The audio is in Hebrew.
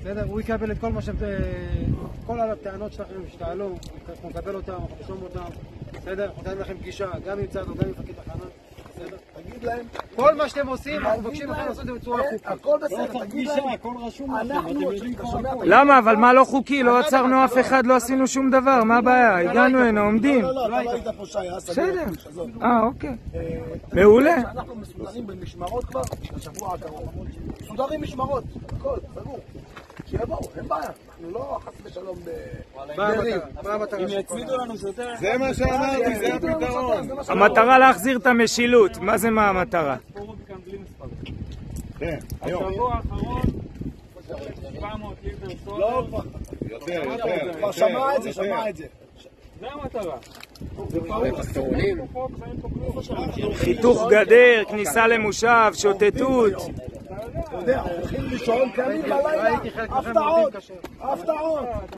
בסדר? הוא יקבל את כל מה שאתם... כל הטענות שלכם שתעלו, אנחנו נקבל אותם, אנחנו נרשום אותם, בסדר? אנחנו ניתן לכם פגישה, גם עם צד וגם עם מפקד תחנה? תגיד להם, כל מה שאתם עושים, אנחנו מבקשים לכם לעשות את זה בצורה חוקית. הכל בסדר, תגיד להם, הכל רשום לכם, אנחנו, אתם יודעים כבר? הכל. למה? אבל מה לא חוקי? לא עצרנו אף אחד, לא עשינו שום דבר, מה הבעיה? הגענו הנה, עומדים. לא, לא, אתה לא היית פה שי, היה בסדר. אה, אוקיי. אה, מעולה. אנחנו מסודרים במשמרות כבר, לשבוע הקרוב. מסודרים משמרות, הכל, בעיה. אנחנו לא חס ושלום ב... מה המטרה? מה המטרה? אם? יצמידו לנו שוטר, זה מה שאמרתי, זה הפתרון. המטרה להחזיר את המשילות. מה זה מה המטרה? פה רוביקן בלי מספרים. היום. השבוע האחרון, 700 ליטר סולר, כבר- יותר, יותר. כבר שמע את זה, שמע את זה. זה המטרה. חיתוך גדר, כניסה למושב, שוטטות. אתה יודע, הולכים לישון, קמים בלילה, הפתעות. הפתעות.